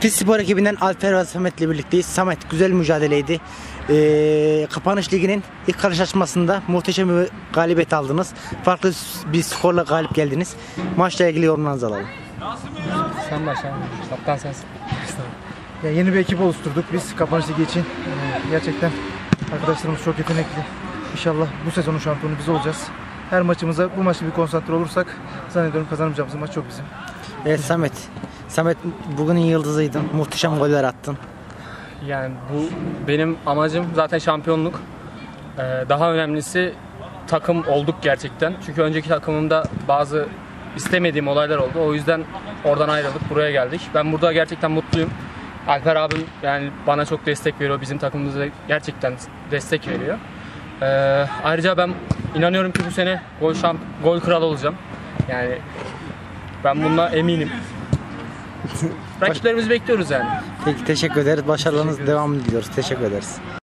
Pis Spor ekibinden Alper ve Samet'le birlikteyiz. Samet güzel mücadeleydi. Ee, Kapanış Ligi'nin ilk karşılaşmasında muhteşem bir galibiyet aldınız. Farklı bir skorla galip geldiniz. Maçla ilgili yorumlarınızı alalım. Sen başla. Kaptan sensin. Ya yeni bir ekip oluşturduk biz kapanış ligi için. Ee, gerçekten arkadaşlarımız çok yetenekli. İnşallah bu sezonun şampiyonu biz olacağız. Her maçımıza bu maçta bir konsantre olursak zannediyorum kazanamayacağımız maç çok bizim. Evet Samet. Samet bugünün yıldızıydın. Muhteşem goller attın. Yani bu benim amacım zaten şampiyonluk. Ee, daha önemlisi takım olduk gerçekten. Çünkü önceki takımımda bazı istemediğim olaylar oldu. O yüzden oradan ayrıldık, buraya geldik. Ben burada gerçekten mutluyum. Alper abim yani bana çok destek veriyor. Bizim takımımıza gerçekten destek veriyor. Ee, ayrıca ben inanıyorum ki bu sene gol şamp gol kralı olacağım. Yani ben bundan eminim. Rakiplerimizi bekliyoruz yani. Peki teşekkür ederiz. Başarılarınız devam diliyoruz. Teşekkür ederiz.